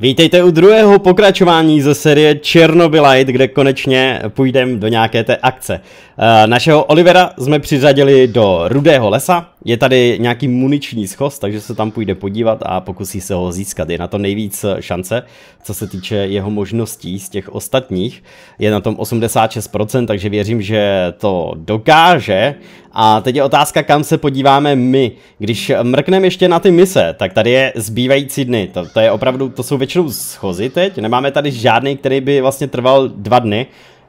Vítejte u druhého pokračování ze série Chernobylite, kde konečně půjdeme do nějaké té akce. Eh, našeho Olivera jsme přiřadili do rudého lesa, je tady nějaký muniční schoz, takže se tam půjde podívat a pokusí se ho získat. Je na to nejvíc šance, co se týče jeho možností z těch ostatních. Je na tom 86%, takže věřím, že to dokáže. A teď je otázka, kam se podíváme my. Když mrkneme ještě na ty mise, tak tady je zbývající dny. To, to je opravdu, to jsou většinou schozy teď. Nemáme tady žádný, který by vlastně trval dva dny.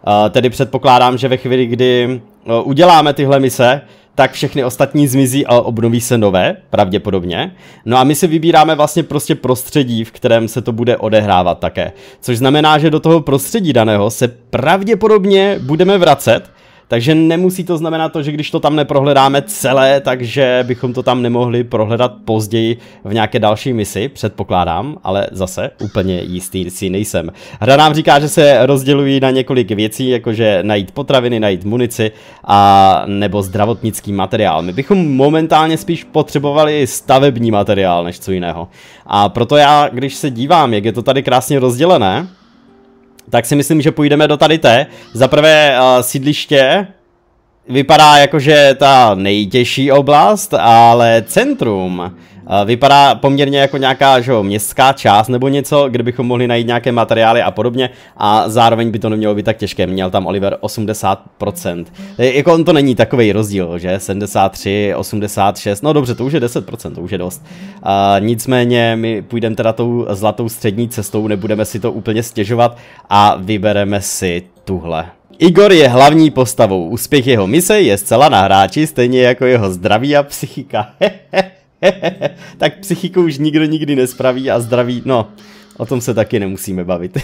Uh, tedy předpokládám, že ve chvíli, kdy uh, uděláme tyhle mise, tak všechny ostatní zmizí a obnoví se nové, pravděpodobně. No a my si vybíráme vlastně prostě prostředí, v kterém se to bude odehrávat také. Což znamená, že do toho prostředí daného se pravděpodobně budeme vracet, takže nemusí to znamenat to, že když to tam neprohledáme celé, takže bychom to tam nemohli prohledat později v nějaké další misi, předpokládám, ale zase úplně jistý si nejsem. Hra nám říká, že se rozdělují na několik věcí, jakože najít potraviny, najít munici a nebo zdravotnický materiál. My bychom momentálně spíš potřebovali stavební materiál než co jiného. A proto já, když se dívám, jak je to tady krásně rozdělené, tak si myslím, že půjdeme do tady té. Za prvé uh, sídliště vypadá jako, že ta nejtěžší oblast, ale centrum vypadá poměrně jako nějaká že, městská část nebo něco, kde bychom mohli najít nějaké materiály a podobně a zároveň by to nemělo být tak těžké. Měl tam Oliver 80%. E, jako on to není takový rozdíl, že? 73, 86, no dobře, to už je 10%, to už je dost. Uh, nicméně my půjdeme teda tou zlatou střední cestou, nebudeme si to úplně stěžovat a vybereme si tuhle. Igor je hlavní postavou, úspěch jeho mise je zcela na hráči, stejně jako jeho zdraví a psychika. tak psychiku už nikdo nikdy nespraví a zdraví, no, o tom se taky nemusíme bavit.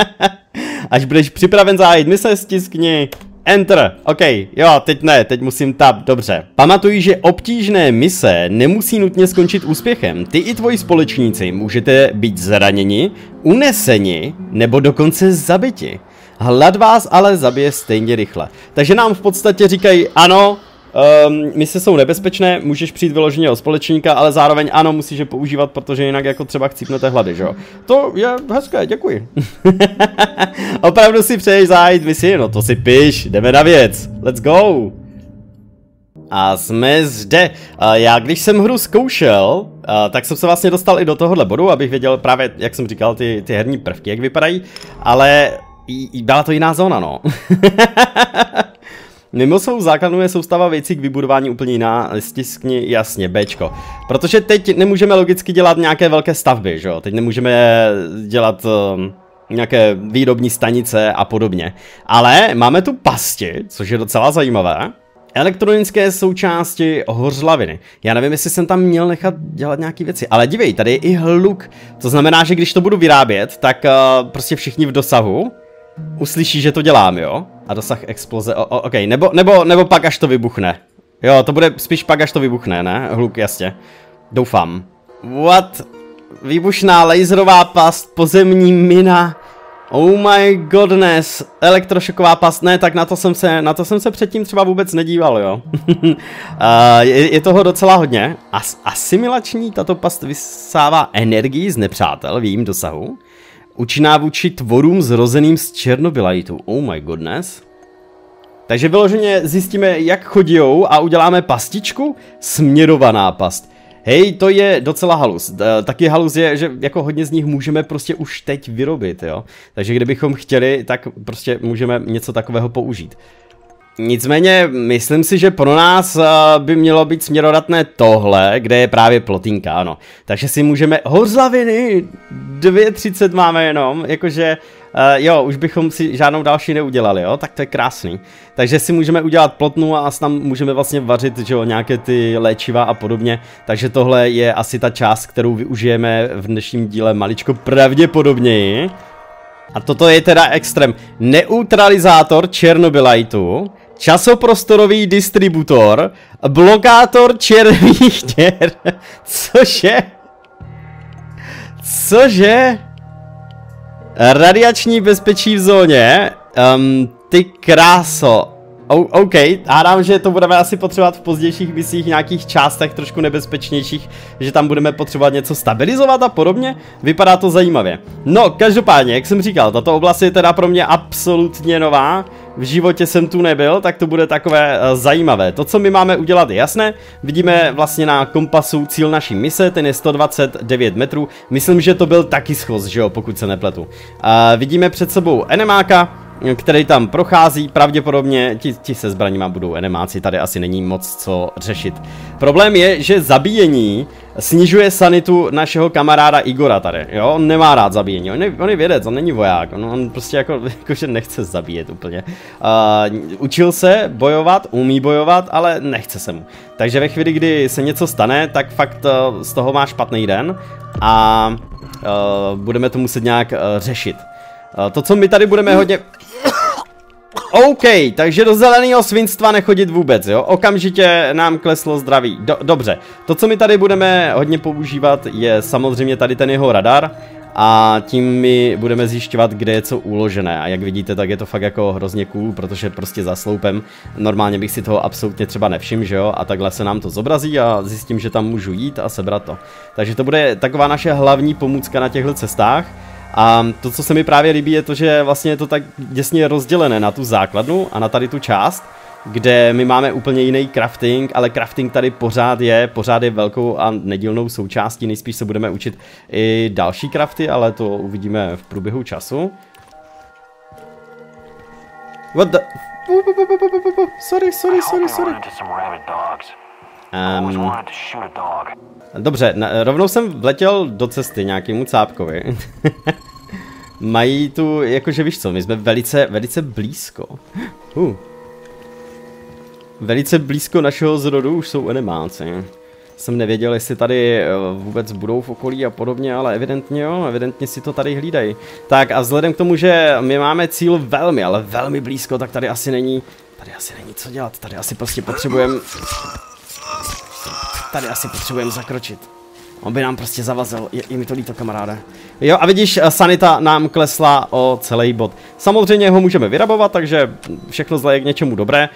Až budeš připraven zahájit mise, stiskni Enter, ok, jo, teď ne, teď musím tab, dobře. Pamatuj, že obtížné mise nemusí nutně skončit úspěchem. Ty i tvoji společníci můžete být zraněni, uneseni nebo dokonce zabiti. Hlad vás ale zabije stejně rychle. Takže nám v podstatě říkají, ano, Um, mise jsou nebezpečné, můžeš přijít vyloženě o společníka, ale zároveň ano, musíš je používat, protože jinak jako třeba chcípnete hlady, že jo? To je hezké, děkuji. Opravdu si přeješ zájít misi? No to si piš, jdeme na věc. Let's go. A jsme zde. Já když jsem hru zkoušel, tak jsem se vlastně dostal i do tohohle bodu, abych věděl právě, jak jsem říkal, ty, ty herní prvky, jak vypadají, ale byla to jiná zóna, no. Mimo svou základnu je soustava věcí k vybudování úplně jiná, stiskni jasně, Bčko. Protože teď nemůžeme logicky dělat nějaké velké stavby, že jo? Teď nemůžeme dělat um, nějaké výrobní stanice a podobně. Ale máme tu pasti, což je docela zajímavé. Elektronické součásti hořlaviny. Já nevím, jestli jsem tam měl nechat dělat nějaké věci, ale dívej, tady je i hluk. To znamená, že když to budu vyrábět, tak uh, prostě všichni v dosahu uslyší, že to dělám, jo? A dosah exploze, o, o, ok, nebo, nebo, nebo pak až to vybuchne. Jo, to bude spíš pak až to vybuchne, ne? Hluk, jasně. Doufám. What? Výbušná laserová past, pozemní mina. Oh my godness, elektrošoková past, ne, tak na to jsem se, na to jsem se předtím třeba vůbec nedíval, jo. uh, je, je toho docela hodně. As, asimilační tato past vysává energii z nepřátel v jejím dosahu. Účinná vůči tvorům zrozeným z Černobylajtu. Oh my goodness. Takže vyloženě zjistíme, jak chodí a uděláme pastičku. Směrovaná past. Hej, to je docela halus. Taky halus je, že jako hodně z nich můžeme prostě už teď vyrobit, jo. Takže kdybychom chtěli, tak prostě můžeme něco takového použít. Nicméně, myslím si, že pro nás uh, by mělo být směrodatné tohle, kde je právě plotínka, ano. Takže si můžeme, hořlaviny, 2.30 máme jenom, jakože, uh, jo, už bychom si žádnou další neudělali, jo, tak to je krásný. Takže si můžeme udělat plotnu a tam můžeme vlastně vařit, že jo, nějaké ty léčiva a podobně. Takže tohle je asi ta část, kterou využijeme v dnešním díle maličko pravděpodobněji. A toto je teda extrém. Neutralizátor Černobylajtu časoprostorový distributor, blokátor černých děr. Cože? Cože? Radiační bezpečí v zóně. Um, ty kráso. O- OK, hádám, že to budeme asi potřebovat v pozdějších misích, nějakých částech trošku nebezpečnějších, že tam budeme potřebovat něco stabilizovat a podobně. Vypadá to zajímavě. No, každopádně, jak jsem říkal, tato oblast je teda pro mě absolutně nová. V životě jsem tu nebyl, tak to bude takové uh, zajímavé. To, co my máme udělat, je jasné. Vidíme vlastně na kompasu cíl naší mise, ten je 129 metrů. Myslím, že to byl taky schvoz, že jo, pokud se nepletu. Uh, vidíme před sebou enemáka, který tam prochází, pravděpodobně ti, ti se zbraníma budou enemáci, tady asi není moc co řešit. Problém je, že zabíjení snižuje sanitu našeho kamaráda Igora tady, jo, on nemá rád zabíjení, on je, on je vědec, on není voják, on, on prostě jako, jakože nechce zabíjet úplně. Uh, učil se bojovat, umí bojovat, ale nechce se mu. Takže ve chvíli, kdy se něco stane, tak fakt uh, z toho má špatný den a uh, budeme to muset nějak uh, řešit. To, co my tady budeme hodně... OK, takže do zeleného svinstva nechodit vůbec, jo? Okamžitě nám kleslo zdraví. Do, dobře, to, co my tady budeme hodně používat, je samozřejmě tady ten jeho radar. A tím my budeme zjišťovat, kde je co uložené. A jak vidíte, tak je to fakt jako hrozně cool, protože prostě za sloupem normálně bych si toho absolutně třeba nevšiml, že jo? A takhle se nám to zobrazí a zjistím, že tam můžu jít a sebrat to. Takže to bude taková naše hlavní pomůcka na těchto cestách. A to, co se mi právě líbí, je to, že vlastně je to tak děsně rozdělené na tu základnu a na tady tu část, kde my máme úplně jiný crafting, ale crafting tady pořád je, pořád je velkou a nedílnou součástí, nejspíš se budeme učit i další crafty, ale to uvidíme v průběhu času. What the... Sorry, sorry, sorry, sorry. Um, dobře, na, rovnou jsem vletěl do cesty nějakému cápkovi. Mají tu, jakože víš co, my jsme velice, velice blízko. Uh. Velice blízko našeho zrodu už jsou enemáci. Jsem nevěděl, jestli tady eh, vůbec budou v okolí a podobně, ale evidentně jo, evidentně si to tady hlídají. Tak a vzhledem k tomu, že my máme cíl velmi, ale velmi blízko, tak tady asi není, tady asi není co dělat, tady asi prostě potřebujeme Tady asi potřebujeme zakročit. On by nám prostě zavazil, je, je mi to líto kamaráde. Jo a vidíš, eh, sanita nám klesla o celý bod. Samozřejmě ho můžeme vyrabovat, takže všechno zle je k něčemu dobré.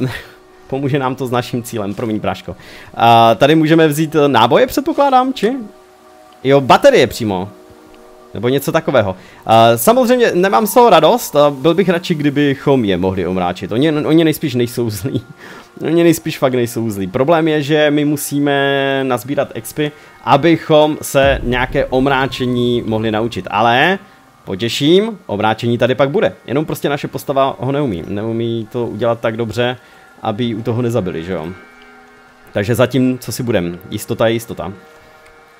Uh, pomůže nám to s naším cílem, promiň práško. Uh, tady můžeme vzít náboje, předpokládám, či? Jo, baterie přímo. Nebo něco takového. Uh, samozřejmě nemám z toho radost, uh, byl bych radši, kdybychom je mohli omráčit. Oni, oni nejspíš nejsou zlí. Oni nejspíš fakt nejsou zlí. Problém je, že my musíme nazbírat expy, abychom se nějaké omráčení mohli naučit. Ale potěším, omráčení tady pak bude. Jenom prostě naše postava ho neumí. Neumí to udělat tak dobře, aby u toho nezabili, že jo. Takže zatím, co si budem, jistota je jistota.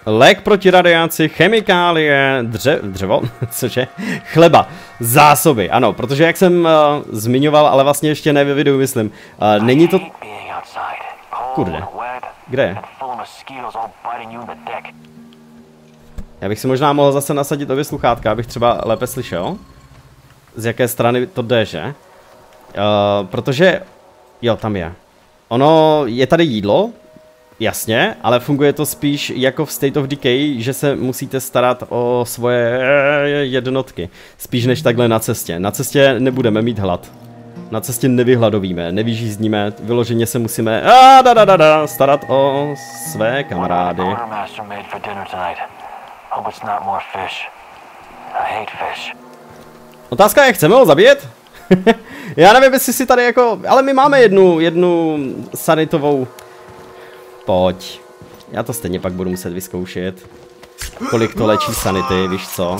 Lék proti radiaci, chemikálie, dře, dřevo, cože? Chleba, zásoby, ano, protože jak jsem uh, zmiňoval, ale vlastně ještě ne ve videu, myslím, uh, není to... Kurde, kde je? Já bych si možná mohl zase nasadit obě sluchátka, abych třeba lépe slyšel, z jaké strany to jde, že? Uh, protože, jo, tam je. Ono, je tady jídlo, Jasně, ale funguje to spíš jako v State of Decay, že se musíte starat o svoje jednotky. Spíš než takhle na cestě. Na cestě nebudeme mít hlad. Na cestě nevyhladovíme, nevyžízníme, vyloženě se musíme a, da, da, da, da, starat o své kamarády. Otázka je, chceme ho zabít? Já nevím, jestli si tady jako, ale my máme jednu, jednu sanitovou Pojď. Já to stejně pak budu muset vyzkoušet. Kolik to léčí sanity, víš co?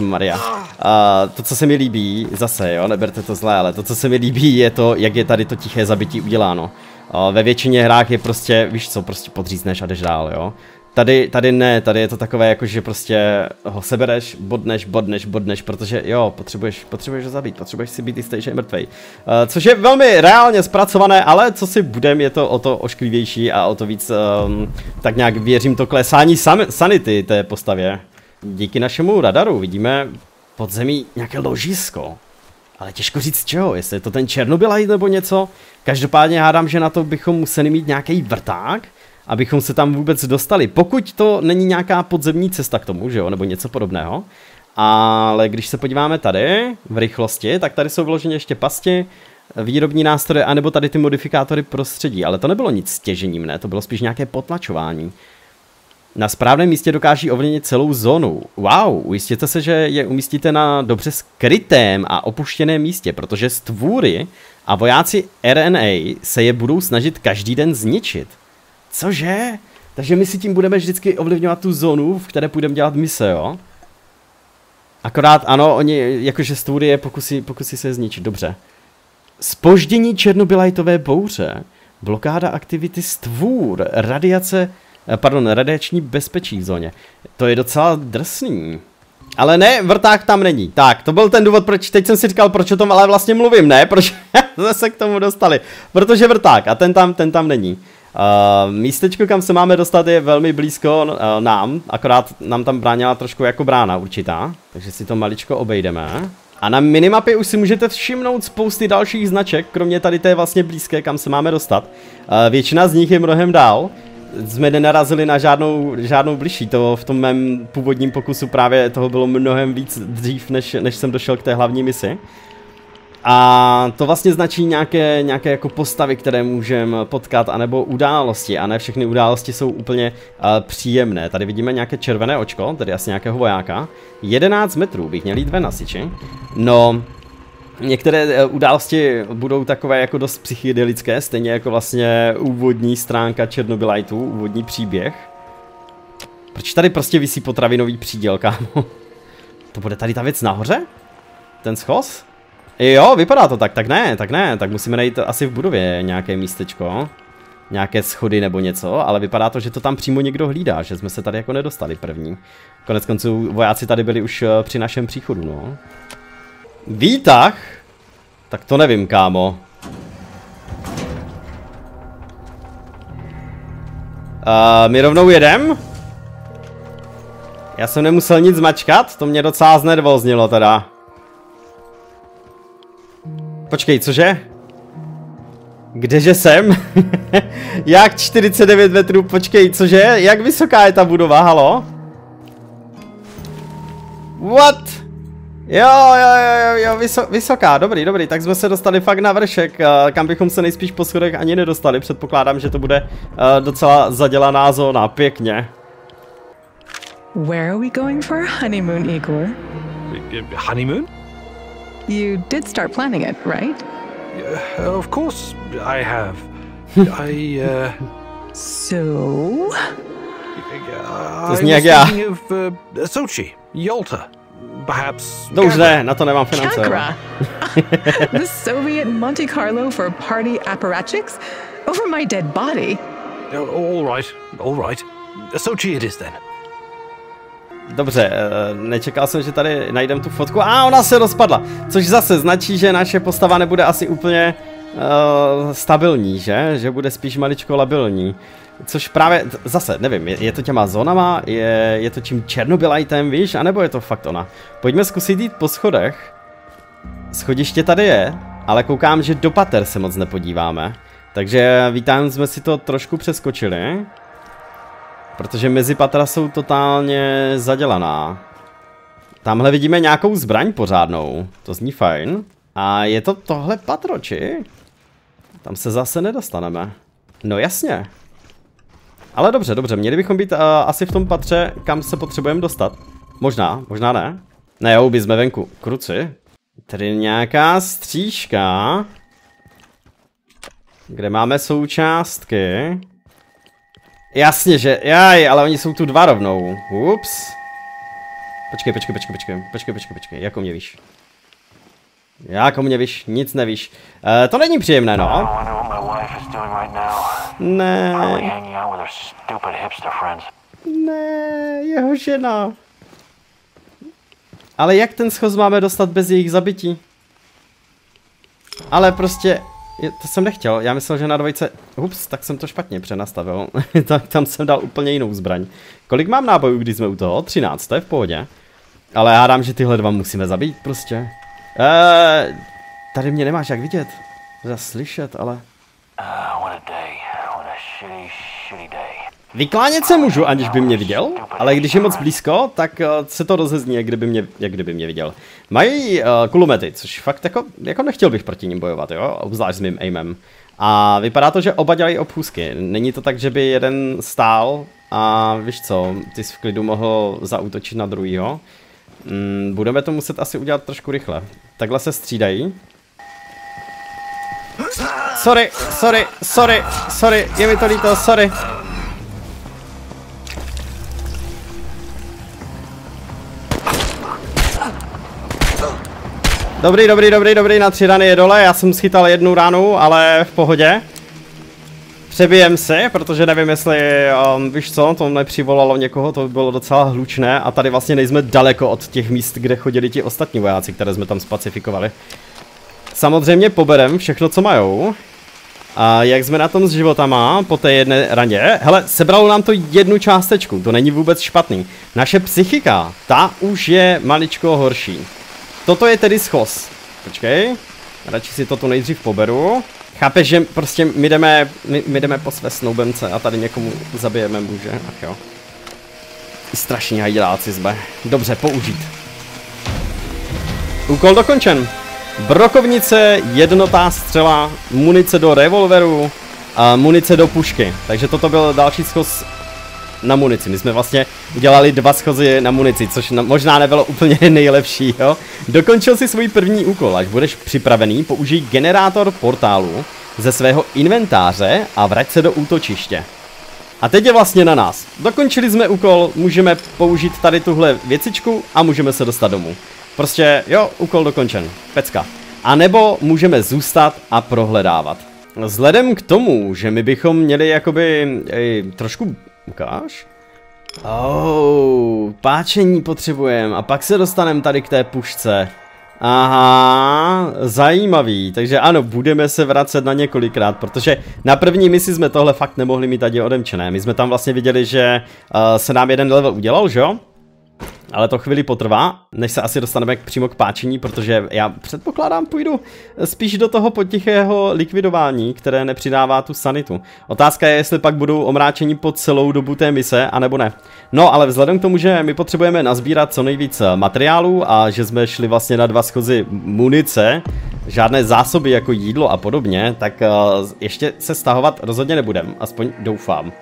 Maria. A to, co se mi líbí, zase jo, neberte to zlé, ale to, co se mi líbí, je to, jak je tady to tiché zabití uděláno. A ve většině hrách je prostě, víš co, prostě podřízneš a jdeš dál, jo. Tady, tady ne, tady je to takové jako, že prostě ho sebereš, bodneš, bodneš, bodneš, protože jo, potřebuješ, potřebuješ ho zabít, potřebuješ si být jistý, že je mrtvej. Uh, což je velmi reálně zpracované, ale co si budem, je to o to ošklivější a o to víc, um, tak nějak věřím to klesání sanity té postavě. Díky našemu radaru vidíme pod zemí nějaké ložisko. Ale těžko říct čeho, jestli je to ten Černobylite nebo něco. Každopádně hádám, že na to bychom museli mít nějaký vrták, abychom se tam vůbec dostali. Pokud to není nějaká podzemní cesta k tomu, že jo, nebo něco podobného. Ale když se podíváme tady v rychlosti, tak tady jsou vloženě ještě pasti výrobní nástroje, anebo tady ty modifikátory prostředí, ale to nebylo nic stěžením, ne, to bylo spíš nějaké potlačování. Na správném místě dokáží ovlivnit celou zónu. Wow, ujistěte se, že je umístíte na dobře skrytém a opuštěném místě, protože stvůry a vojáci RNA se je budou snažit každý den zničit. Cože? Takže my si tím budeme vždycky ovlivňovat tu zónu, v které půjdeme dělat mise, jo? Akorát ano, oni jakože je pokusí, pokusí se zničit, dobře. Spoždění černobylajtové bouře, blokáda aktivity stvůr, radiace Eh, pardon, radiační bezpečí v zóně. To je docela drsný. Ale ne, vrták tam není. Tak, to byl ten důvod, proč teď jsem si říkal, proč o tom ale vlastně mluvím, ne? Proč se k tomu dostali? Protože vrták a ten tam, ten tam není. Uh, místečko, kam se máme dostat, je velmi blízko uh, nám, akorát nám tam bránila trošku jako brána určitá, takže si to maličko obejdeme. A na minimapě už si můžete všimnout spousty dalších značek, kromě tady té vlastně blízké, kam se máme dostat. Uh, většina z nich je mnohem dál, jsme nenarazili na žádnou, žádnou bližší. To v tom mém původním pokusu právě toho bylo mnohem víc dřív, než, než jsem došel k té hlavní misi. A to vlastně značí nějaké, nějaké jako postavy, které můžeme potkat, anebo události, a ne všechny události jsou úplně uh, příjemné. Tady vidíme nějaké červené očko, tedy asi nějakého vojáka. 11 metrů bych měl jít ven asiči. No, Některé eh, události budou takové jako dost psychedelické, stejně jako vlastně úvodní stránka Černobylajtu, úvodní příběh. Proč tady prostě vysí potravinový příděl, kámo? To bude tady ta věc nahoře? Ten schoz? Jo, vypadá to tak, tak ne, tak ne, tak musíme najít asi v budově nějaké místečko. Nějaké schody nebo něco, ale vypadá to, že to tam přímo někdo hlídá, že jsme se tady jako nedostali první. Konec konců vojáci tady byli už eh, při našem příchodu, no. Výtah? Tak to nevím, kámo. Uh, my rovnou jedem? Já jsem nemusel nic zmačkat, to mě docela znervoznilo teda. Počkej, cože? Kdeže jsem? Jak 49 metrů, počkej, cože? Jak vysoká je ta budova, halo? What? Jo, jo, jo, jo, vyso, vysoká, dobrý, dobrý, tak jsme se dostali fakt na vršek, uh, kam bychom se nejspíš po schodech ani nedostali, předpokládám, že to bude uh, docela zadělaná zóna, pěkně. Where are we going for a honeymoon, Igor? Honeymoon? You did start planning it, right? Uh, of course I have. I, uh... So? I was thinking of uh, Sochi, Yalta. Perhaps. To už ne, na to nemám finance. Chakra. the Soviet Monte Carlo for party apparatchiks? Over my dead body. All right, all right. Sochi it is then. Dobře, eh, nečekal jsem, že tady najdem tu fotku. A ona se rozpadla, což zase značí, že naše postava nebude asi úplně uh, stabilní, že? Že bude spíš maličko labilní. Což právě, zase, nevím, je, je to těma zónama, je, je to tím Černobylajtem, víš, anebo je to fakt ona. Pojďme zkusit jít po schodech. Schodiště tady je, ale koukám, že do pater se moc nepodíváme. Takže vítám, jsme si to trošku přeskočili. Protože mezi patra jsou totálně zadělaná. Tamhle vidíme nějakou zbraň pořádnou, to zní fajn. A je to tohle patroči? Tam se zase nedostaneme. No jasně. Ale dobře, dobře, měli bychom být uh, asi v tom patře, kam se potřebujeme dostat. Možná, možná ne. Ne, jo, jsme venku. Kruci. Tady nějaká střížka. Kde máme součástky. Jasně, že, jaj, ale oni jsou tu dva rovnou. Ups. Počkej, počkej, počkej, počkej, počkej, počkej, počkej, jako mě víš. Jako mě víš, nic nevíš. Uh, to není příjemné, no. Ne. Ne, jeho žena. Ale jak ten schoz máme dostat bez jejich zabití? Ale prostě, to jsem nechtěl, já myslel, že na dvojce, ups, tak jsem to špatně přenastavil, tak tam jsem dal úplně jinou zbraň. Kolik mám nábojů, když jsme u toho? 13, to je v pohodě. Ale já dám, že tyhle dva musíme zabít prostě. Eee, tady mě nemáš jak vidět. Zaslyšet, ale... Uh, what a day. What a shitty, shitty day. Vyklánět se můžu, aniž by mě viděl, ale když je moc blízko, tak uh, se to rozezní, jak kdyby mě, jak kdyby mě viděl. Mají uh, kulomety, což fakt jako, jako nechtěl bych proti ním bojovat, jo, obzvlášť s mým aimem. A vypadá to, že oba dělají obchůzky. Není to tak, že by jeden stál a víš co, ty jsi v klidu mohl zautočit na druhýho. Mm, budeme to muset asi udělat trošku rychle. Takhle se střídají. Sorry, sorry, sorry, sorry, je mi to líto, sorry. Dobrý, dobrý, dobrý, dobrý, na tři rany je dole, já jsem schytal jednu ránu, ale v pohodě. Přebijem si, protože nevím, jestli, um, víš co, to nepřivolalo někoho, to by bylo docela hlučné a tady vlastně nejsme daleko od těch míst, kde chodili ti ostatní vojáci, které jsme tam spacifikovali. Samozřejmě poberem všechno, co majou. A jak jsme na tom s životama po té jedné raně? Hele, sebralo nám to jednu částečku, to není vůbec špatný. Naše psychika, ta už je maličko horší. Toto je tedy schos. Počkej, radši si toto nejdřív poberu. Chápeš, že prostě my jdeme, my, my jdeme po své snoubence a tady někomu zabijeme muže, ach jo. Strašní hajděláci jsme. Dobře, použít. Úkol dokončen. Brokovnice, jednotá střela, munice do revolveru a munice do pušky. Takže toto byl další schos na munici. My jsme vlastně udělali dva schozy na munici, což na, možná nebylo úplně nejlepší, jo. Dokončil si svůj první úkol, až budeš připravený, použij generátor portálu ze svého inventáře a vrať se do útočiště. A teď je vlastně na nás. Dokončili jsme úkol, můžeme použít tady tuhle věcičku a můžeme se dostat domů. Prostě, jo, úkol dokončen. Pecka. A nebo můžeme zůstat a prohledávat. Vzhledem k tomu, že my bychom měli jakoby ej, trošku Ukáž? Oh, páčení potřebujeme a pak se dostaneme tady k té pušce. Aha, zajímavý, takže ano, budeme se vracet na několikrát, protože na první misi jsme tohle fakt nemohli mít tady odemčené. My jsme tam vlastně viděli, že uh, se nám jeden level udělal, že jo? Ale to chvíli potrvá, než se asi dostaneme k, přímo k páčení, protože já předpokládám, půjdu spíš do toho potichého likvidování, které nepřidává tu sanitu. Otázka je, jestli pak budou omráčení po celou dobu té mise, anebo ne. No, ale vzhledem k tomu, že my potřebujeme nazbírat co nejvíc materiálů a že jsme šli vlastně na dva schozy munice, žádné zásoby jako jídlo a podobně, tak uh, ještě se stahovat rozhodně nebudem, aspoň doufám.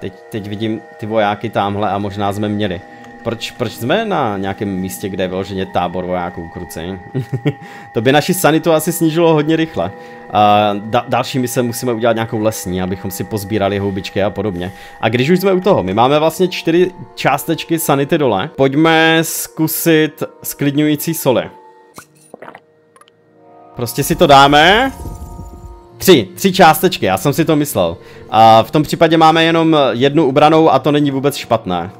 Teď, teď vidím ty vojáky tamhle a možná jsme měli. Proč, proč jsme na nějakém místě, kde je vyloženě tábor vojáků kruci? to by naši sanitu asi snížilo hodně rychle. A da, další mise musíme udělat nějakou lesní, abychom si pozbírali houbičky a podobně. A když už jsme u toho, my máme vlastně čtyři částečky sanity dole. Pojďme zkusit sklidňující soli. Prostě si to dáme. Tři, tři částečky, já jsem si to myslel. A v tom případě máme jenom jednu ubranou a to není vůbec špatné.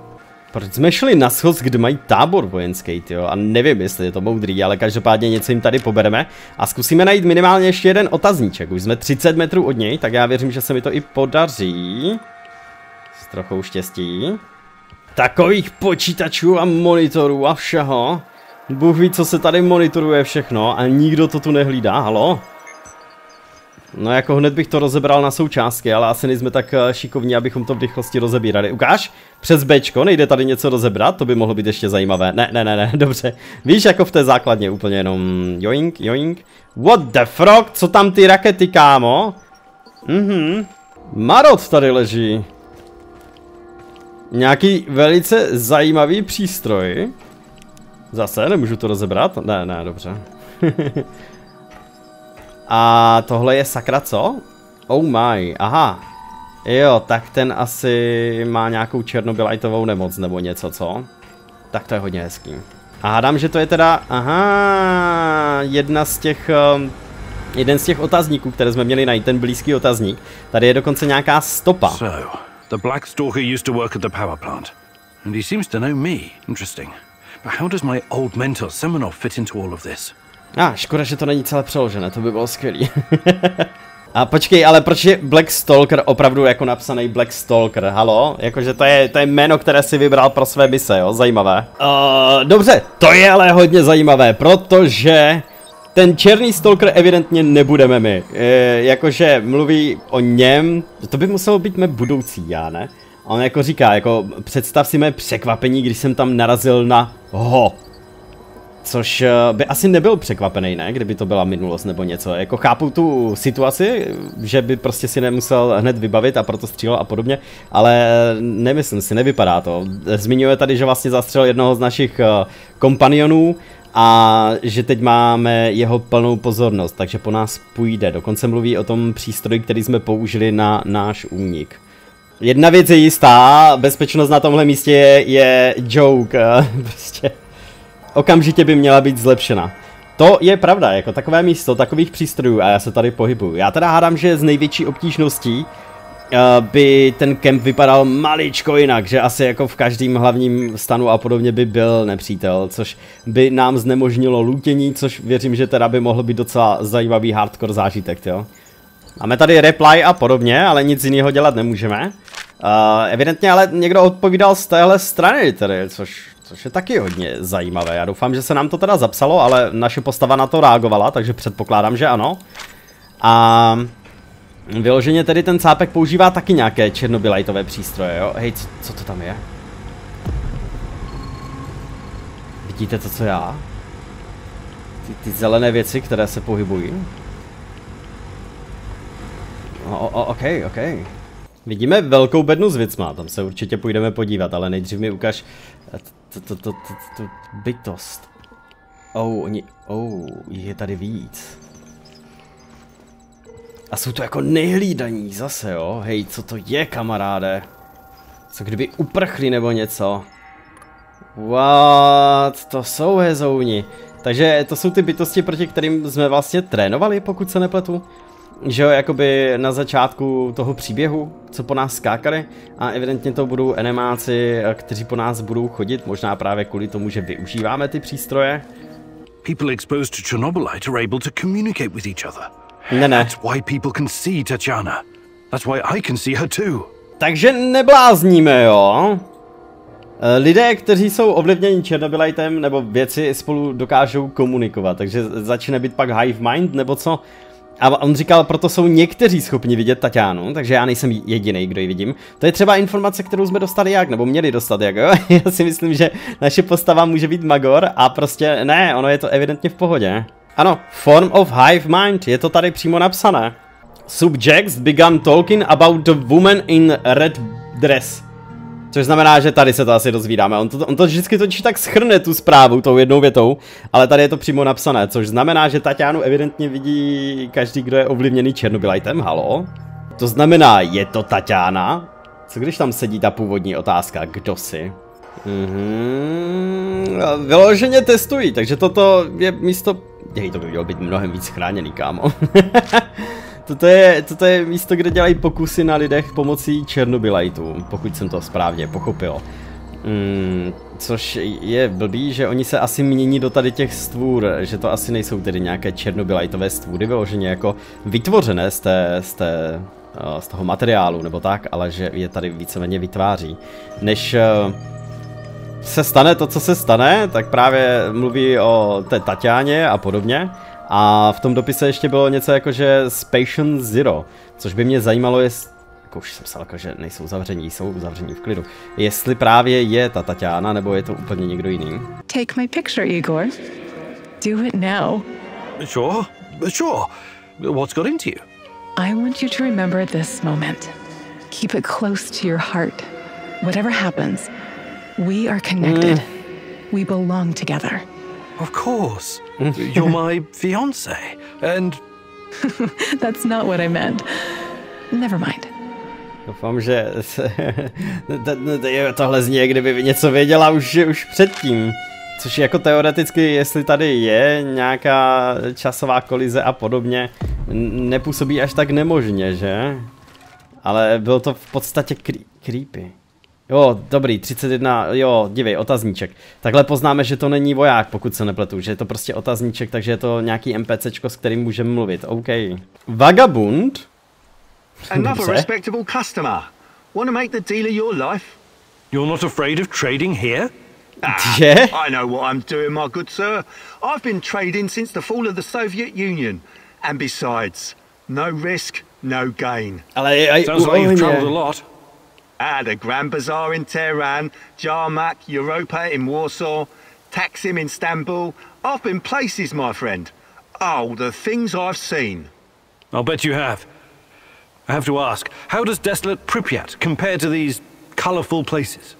Proč jsme šli na schoz, kde mají tábor vojenský, jo? A nevím, jestli je to moudrý, ale každopádně něco jim tady pobereme. A zkusíme najít minimálně ještě jeden otazníček. Už jsme 30 metrů od něj, tak já věřím, že se mi to i podaří. S trochou štěstí. Takových počítačů a monitorů a všeho. Bůh ví, co se tady monitoruje všechno a nikdo to tu nehlídá, halo? No jako hned bych to rozebral na součástky, ale asi nejsme tak eh, šikovní, abychom to v rychlosti rozebírali. Ukáž? Přes Bčko, nejde tady něco rozebrat? To by mohlo být ještě zajímavé. Ne, ne, ne, ne, dobře. Víš, jako v té základně úplně jenom joink, joink. What the frog? Co tam ty rakety, kámo? Mhm. Marot tady leží. Nějaký velice zajímavý přístroj. Zase, nemůžu to rozebrat? Ne, ne, dobře. A tohle je sakra co? Oh my, aha. Jo, tak ten asi má nějakou černobylajtovou nemoc nebo něco, co? Tak to je hodně hezký. A hádám, že to je teda, aha, jedna z těch, um, jeden z těch otazníků, které jsme měli najít, ten blízký otazník. Tady je dokonce nějaká stopa. So, the Black Stalker used to work at the power plant. And he seems to know me. Interesting. But how does my old mentor Semenov fit into all of this? A, ah, škoda, že to není celé přeložené, to by bylo skvělé. A počkej, ale proč je Black Stalker opravdu jako napsaný Black Stalker, halo? Jakože to je, to je jméno, které si vybral pro své mise, jo, zajímavé. Uh, dobře, to je ale hodně zajímavé, protože ten černý Stalker evidentně nebudeme my. E, jakože mluví o něm, to by muselo být mé budoucí já, ne? A on jako říká, jako představ si mé překvapení, když jsem tam narazil na ho. Což eh, by asi nebyl překvapený, ne? Kdyby to byla minulost nebo něco. Jako chápu tu situaci, že by prostě si nemusel hned vybavit a proto střílel a podobně, ale eh, nemyslím si, nevypadá to. Zmiňuje tady, že vlastně zastřelil jednoho z našich eh, kompanionů a že teď máme jeho plnou pozornost, takže po nás půjde. Dokonce mluví o tom přístroji, který jsme použili na náš únik. Jedna věc je jistá, bezpečnost na tomhle místě je, je joke, prostě okamžitě by měla být zlepšena. To je pravda, jako takové místo, takových přístrojů a já se tady pohybuju. Já teda hádám, že z největší obtížností uh, by ten kemp vypadal maličko jinak, že asi jako v každém hlavním stanu a podobně by byl nepřítel, což by nám znemožnilo lůtění, což věřím, že teda by mohl být docela zajímavý hardcore zážitek, jo. Máme tady reply a podobně, ale nic jiného dělat nemůžeme. Uh, evidentně ale někdo odpovídal z téhle strany tedy, což což je taky hodně zajímavé. Já doufám, že se nám to teda zapsalo, ale naše postava na to reagovala, takže předpokládám, že ano. A vyloženě tedy ten cápek používá taky nějaké černobylajtové přístroje, jo? Hej, co, co to tam je? Vidíte to, co já? Ty, ty zelené věci, které se pohybují? O, o, ok, ok. Vidíme velkou bednu s věcma, tam se určitě půjdeme podívat, ale nejdřív mi ukaž to, to, to, to, to bytost. Oh, oni, oh, je tady víc. A jsou to jako nejhlídaní zase, jo? Hej, co to je, kamaráde? Co kdyby uprchli nebo něco? What? To jsou hezouni. Takže to jsou ty bytosti, proti kterým jsme vlastně trénovali, pokud se nepletu že jo, jakoby na začátku toho příběhu, co po nás skákali a evidentně to budou enemáci, kteří po nás budou chodit, možná právě kvůli tomu, že využíváme ty přístroje. People exposed to Chernobylite are able to communicate with each other. Ne, ne. That's why people can see Tatiana. That's why I can see her too. Takže neblázníme, jo? Eh, lidé, kteří jsou ovlivněni Černobylitem nebo věci spolu dokážou komunikovat, takže začne být pak hive mind nebo co? A on říkal, proto jsou někteří schopni vidět Tatianu, takže já nejsem jediný, kdo ji vidím. To je třeba informace, kterou jsme dostali jak, nebo měli dostat jak, jo? Já si myslím, že naše postava může být Magor a prostě ne, ono je to evidentně v pohodě. Ano, Form of Hive Mind, je to tady přímo napsané. Subjects began talking about the woman in red dress. Což znamená, že tady se to asi dozvídáme. On to, on to vždycky totiž tak schrne tu zprávu tou jednou větou, ale tady je to přímo napsané, což znamená, že Tatianu evidentně vidí každý, kdo je ovlivněný Černobylajtem, halo? To znamená, je to Tatiana? Co když tam sedí ta původní otázka, kdo si? Mhm, vyloženě testují, takže toto je místo... Jej, to by mělo být mnohem víc chráněný, kámo. Toto je, toto je místo, kde dělají pokusy na lidech pomocí Černobylajtů, pokud jsem to správně pochopil. Mm, což je blbý, že oni se asi mění do tady těch stvůr, že to asi nejsou tedy nějaké černobylajtové stvůry vyloženě jako vytvořené z, té, z, té, eh, z toho materiálu nebo tak, ale že je tady víceméně vytváří. Než eh, se stane to, co se stane, tak právě mluví o té Tatiáně a podobně. A v tom dopise ještě bylo něco jako, že Spation Zero, což by mě zajímalo, jest, jako už jsem psal, jako, že nejsou zavření, jsou zavření v klidu. Jestli právě je ta Tatiana, nebo je to úplně někdo jiný. Take my picture, Igor. Do it now. Sure, sure. What's got into you? I want you to remember this moment. Keep it close to your heart. Whatever happens, we are connected. Mm. We belong together. Of course. You're my fiance, and... That's not what I meant. Never mind. Doufám, že tohle zní, kdyby něco věděla už, už předtím. Což jako teoreticky, jestli tady je nějaká časová kolize a podobně, nepůsobí až tak nemožně, že? Ale bylo to v podstatě creepy. Jo, dobrý, 31, jo, dívej, otazníček. Takhle poznáme, že to není voják, pokud se nepletu, že je to prostě otazníček, takže je to nějaký NPCčko, s kterým můžeme mluvit, OK. Vagabund? Another respectable customer. Want to make the deal of your life? You're not afraid of trading here? Ah, yeah? I know what I'm doing, my good sir. I've been trading since the fall of the Soviet Union. And besides, no risk, no gain. Ale, I, Sounds like you've traveled a lot. Ah, the Grand Bazaar in Tehran, Jarmak, Europa in Warsaw, Taksim in Istanbul. I've been places, my friend. Oh, the things I've seen. I'll bet you have. I have to ask, how does desolate Pripyat compare to these colourful places?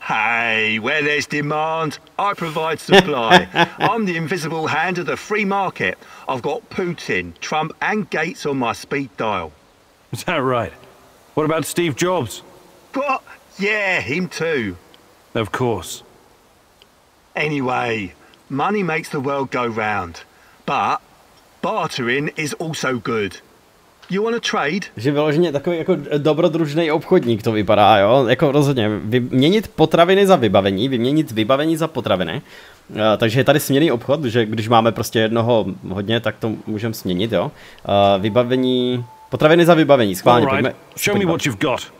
Hey, where there's demand, I provide supply. I'm the invisible hand of the free market. I've got Putin, Trump, and Gates on my speed dial. Is that right? What about Steve Jobs? What? Yeah, him too. Of course. Anyway, money makes the world go round. But bartering is also good. You want to trade? Že vyloženě takový jako dobrodružný obchodník to vypadá, jo? Jako rozhodně, vyměnit potraviny za vybavení, vyměnit vybavení za potraviny. Uh, takže je tady směný obchod, že když máme prostě jednoho hodně, tak to můžeme směnit, jo? Uh, vybavení, potraviny za vybavení, schválně. Right. Pojďme, Show me what you've got,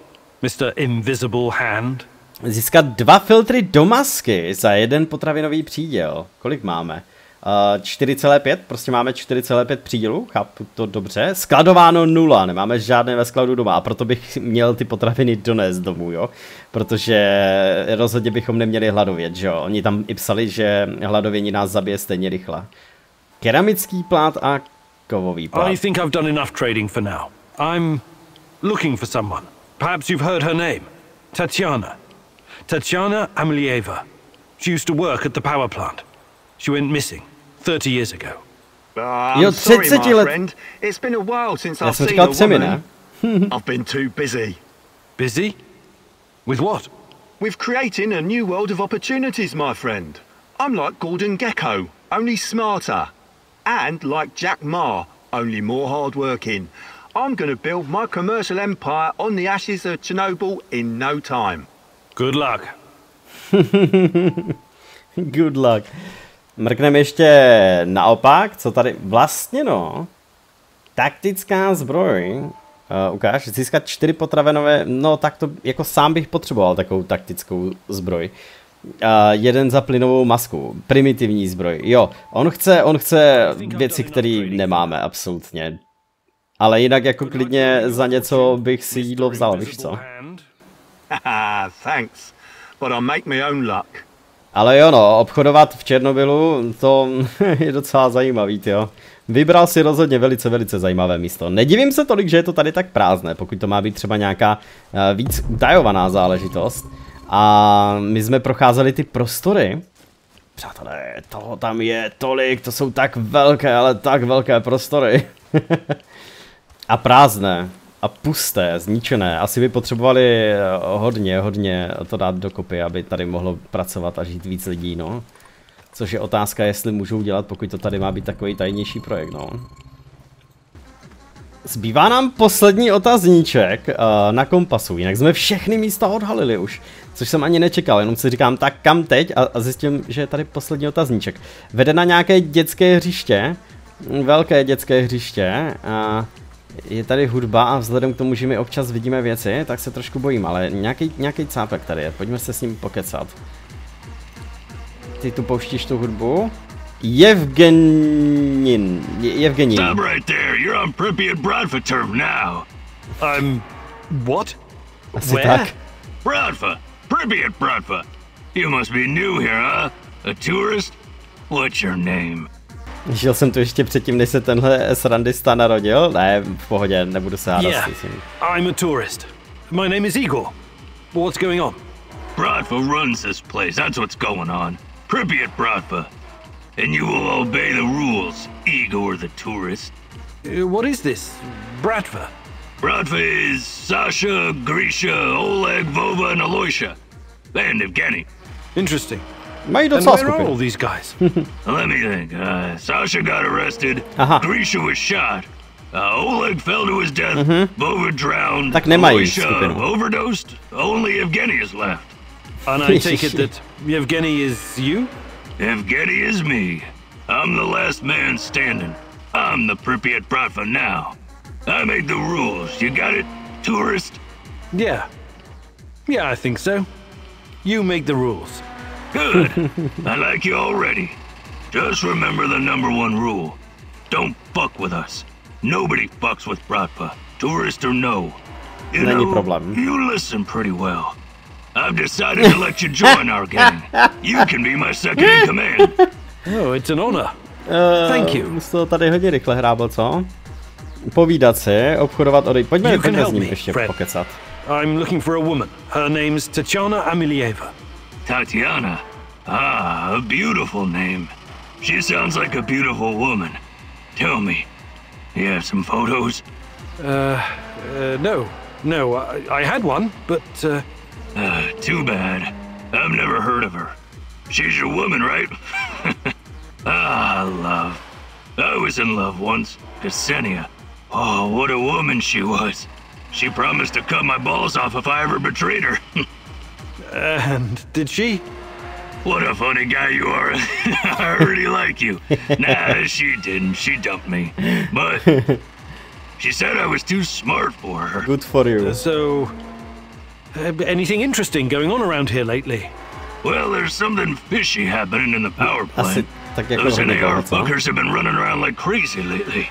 Mr. Invisible Hand. Získat dva filtry do masky za jeden potravinový příděl. Kolik máme? 4,5, prostě máme 4,5 přídělů, chápu to dobře. Skladováno nula, nemáme žádné ve skladu doma a proto bych měl ty potraviny donést domů, jo. Protože rozhodně bychom neměli hladovět, že jo. Oni tam i psali, že hladovění nás zabije stejně rychle. Keramický plát a kovový plát. I think I've done enough trading for now. I'm looking for someone. Perhaps you've heard her name. Tatiana. Tatiana Amelieva. She used to work at the power plant. She went missing. 30 years ago. Uh, I'm jo, sorry, my friend. It's been a while since I've seen a woman. I've been too busy. Busy? With what? With creating a new world of opportunities, my friend. I'm like Gordon Gecko, only smarter. And like Jack Ma, only more hardworking. I'm going to build my commercial empire on the ashes of Chernobyl in no time. Good luck. Good luck. Mrkneme ještě naopak, co tady vlastně no. Taktická zbroj. Uh, ukáž, získat čtyři potravenové, no tak to jako sám bych potřeboval takovou taktickou zbroj. Uh, jeden za plynovou masku, primitivní zbroj. Jo, on chce, on chce věci, které nemáme absolutně. Ale jinak jako klidně za něco bych si jídlo vzal, víš co? Thanks, but I'll make my own luck. Ale jo no, obchodovat v Černobylu, to je docela zajímavý, jo. Vybral si rozhodně velice, velice zajímavé místo. Nedivím se tolik, že je to tady tak prázdné, pokud to má být třeba nějaká uh, víc utajovaná záležitost. A my jsme procházeli ty prostory. Přátelé, toho tam je tolik, to jsou tak velké, ale tak velké prostory. a prázdné a pusté, zničené. Asi by potřebovali eh, hodně, hodně to dát dokopy, aby tady mohlo pracovat a žít víc lidí, no. Což je otázka, jestli můžou dělat, pokud to tady má být takový tajnější projekt, no. Zbývá nám poslední otazníček uh, na kompasu, jinak jsme všechny místa odhalili už, což jsem ani nečekal, jenom si říkám, tak kam teď a, a zjistím, že je tady poslední otazníček. Vede na nějaké dětské hřiště, velké dětské hřiště a je tady hudba a vzhledem k tomu, že my občas vidíme věci, tak se trošku bojím, ale nějaký, nějaký cápek tady je, pojďme se s ním pokecat. Ty tu pouštíš tu hudbu? Evgenin. Evgenin. Stop right there. You're on Pripyat Bradfa turf now. I'm... what? Asi Where? tak. Bradfa. Pripyat Bradfa. You must be new here, huh? A tourist? What's your name? Žil jsem tu ještě předtím, než se tenhle srandista narodil? Ne, v pohodě, nebudu se hádat yeah, I'm a tourist. My name is Igor. What's going on? Bradfa runs this place, that's what's going on. Pripyat Bradfa. And you will obey the rules, Igor the tourist. Uh, what is this? Bradfa? Bradfa is Sasha, Grisha, Oleg, Vova, and Aloysia. And Evgeny. Interesting. Mají docela skupinu. all these guys? Let me think. Uh, Sasha got arrested. Aha. Grisha was shot. Uh, Oleg fell to his death. Mm-hmm. Vova drowned. Tak nemají skupinu. overdosed. Only Evgeny is left. And I take it that Yevgeny is you? Evgeny is me. I'm the last man standing. I'm the Pripyat Bratva now. I made the rules. You got it, tourist? Yeah. Yeah, I think so. You make the rules. Good. I like you already. Just remember the number one rule. Don't fuck with us. Nobody fucks with Bratva, tourist or no. You Není know, problém. You listen pretty well. I've decided to let you join our gang. You can be my second in command. Oh, it's an honor. Uh, Thank you. Musí to tady hodně rychle hrábl, co? Povídat si, obchodovat, odejít. Pojďme, You can pojďme s ním ještě Fred. pokecat. I'm looking for a woman. Her name's Tatiana Amilieva. Tatiana. Ah, a beautiful name. She sounds like a beautiful woman. Tell me, you have some photos? Uh, no, no, I, I had one, but uh, Uh, too bad. I've never heard of her. She's your woman, right? ah, love. I was in love once. Ksenia. Oh, what a woman she was. She promised to cut my balls off if I ever betrayed her. and did she? what a funny guy you are. I really like you. Nah, she didn't. She dumped me. But she said I was too smart for her. Good for you. So, uh, anything interesting going on around here lately? Well, there's something fishy happening in the power plant. Asi tak Those NAR fuckers have been running around like crazy lately.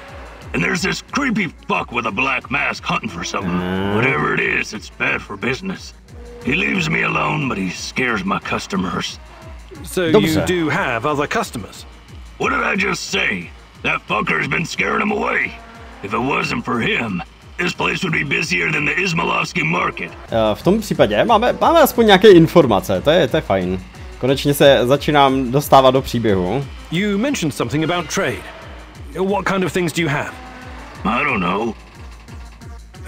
And there's this creepy fuck with a black mask hunting for something. Whatever it is, it's bad for business. He leaves me alone, but he scares my customers. So you Dobrze. do have other customers? What did I just say? That fucker's been scaring them away. If it wasn't for him, this place would be busier than the Ismailovsky market. Uh, v tom případě máme, máme aspoň nějaké informace, to je, to je fajn. Konečně se začínám dostávat do příběhu. You mentioned something about trade. What kind of things do you have? I don't know.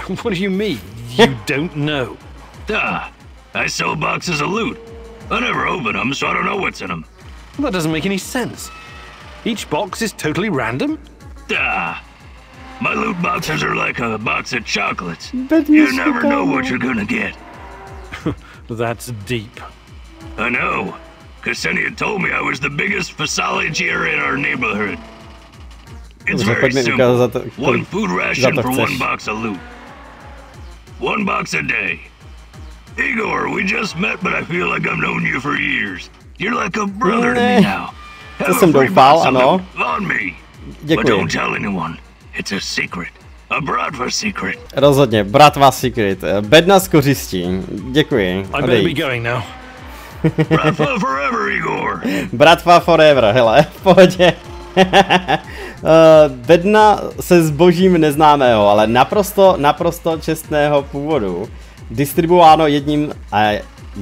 What do you mean? You don't know. Duh. I sell boxes of loot. I never open them, so I don't know what's in them. That doesn't make any sense. Each box is totally random? Duh. My loot boxes are like a box of chocolates. Bet You never know what you're gonna get. That's deep. I know. Ksenia told me I was the biggest fasolager in our neighborhood. It's Dobře, very simple. to- One food ration for chceš. one box of loot. One box a day. Igor, we just met, but I feel like I've known you for years. You're like a brother to me Ne. now. Have a jsem free doufal, ano. On me. But Děkuji. don't tell anyone. It's a secret. A Bradva secret. Rozhodně, bratva Secret, eh, bedna z kořistí. Děkuji. I better be going now. Bradva forever, Igor. Bratva forever, hele, v pohodě. Eh, bedna se zbožím neznámého, ale naprosto, naprosto čestného původu. Distribuováno jedním a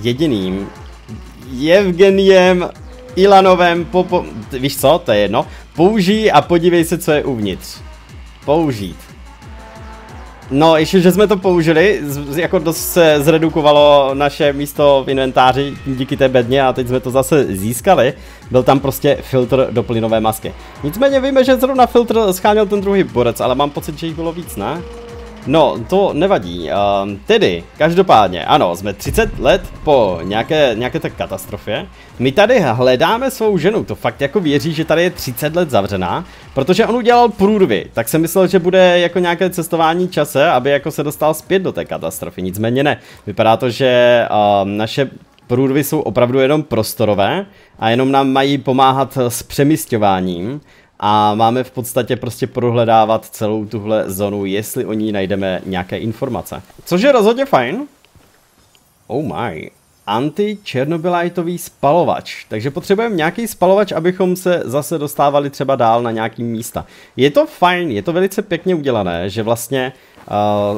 jediným Evgeniem Ilanovem Popo... Víš co, to je jedno. Použij a podívej se, co je uvnitř. Použít. No, ještě, že jsme to použili, z, jako dost se zredukovalo naše místo v inventáři díky té bedně a teď jsme to zase získali. Byl tam prostě filtr do plynové masky. Nicméně víme, že zrovna filtr scháněl ten druhý borec, ale mám pocit, že jich bylo víc, ne? No, to nevadí. Um, tedy, každopádně, ano, jsme 30 let po nějaké, nějaké té katastrofě. My tady hledáme svou ženu, to fakt jako věří, že tady je 30 let zavřená, protože on udělal průrvy, tak jsem myslel, že bude jako nějaké cestování čase, aby jako se dostal zpět do té katastrofy, nicméně ne. Vypadá to, že um, naše průrvy jsou opravdu jenom prostorové a jenom nám mají pomáhat s přemysťováním a máme v podstatě prostě prohledávat celou tuhle zónu, jestli o ní najdeme nějaké informace. Což je rozhodně fajn. Oh my. Anti-černobylajtový spalovač. Takže potřebujeme nějaký spalovač, abychom se zase dostávali třeba dál na nějaký místa. Je to fajn, je to velice pěkně udělané, že vlastně Uh,